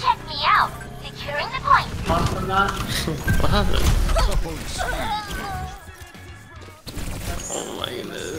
Check me out. Securing the point. what happened? Oh my goodness.